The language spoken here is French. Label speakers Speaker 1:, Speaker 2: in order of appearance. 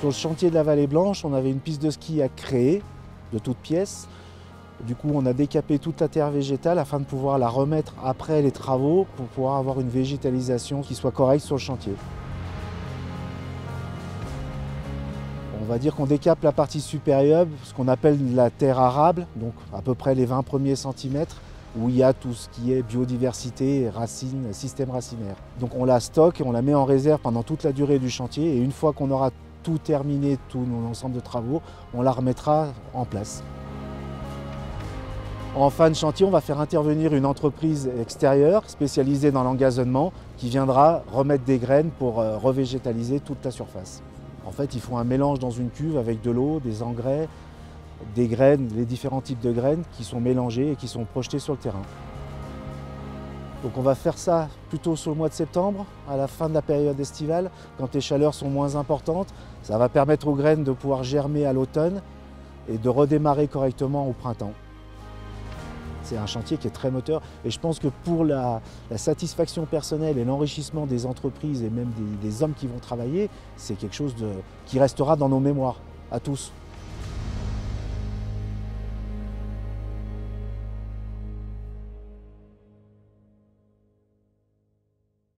Speaker 1: Sur le chantier de la Vallée Blanche, on avait une piste de ski à créer de toutes pièces. Du coup, on a décapé toute la terre végétale afin de pouvoir la remettre après les travaux pour pouvoir avoir une végétalisation qui soit correcte sur le chantier. On va dire qu'on décape la partie supérieure, ce qu'on appelle la terre arable, donc à peu près les 20 premiers centimètres, où il y a tout ce qui est biodiversité, racines, système racinaire. Donc on la stocke et on la met en réserve pendant toute la durée du chantier et une fois qu'on aura tout terminé, tout l'ensemble de travaux, on la remettra en place. En fin de chantier, on va faire intervenir une entreprise extérieure spécialisée dans l'engazonnement qui viendra remettre des graines pour euh, revégétaliser toute la surface. En fait, ils font un mélange dans une cuve avec de l'eau, des engrais, des graines, les différents types de graines qui sont mélangés et qui sont projetés sur le terrain. Donc on va faire ça plutôt sur le mois de septembre, à la fin de la période estivale, quand les chaleurs sont moins importantes. Ça va permettre aux graines de pouvoir germer à l'automne et de redémarrer correctement au printemps. C'est un chantier qui est très moteur et je pense que pour la, satisfaction personnelle et l'enrichissement des entreprises et même des, hommes qui vont travailler, c'est quelque chose qui restera dans nos mémoires à tous.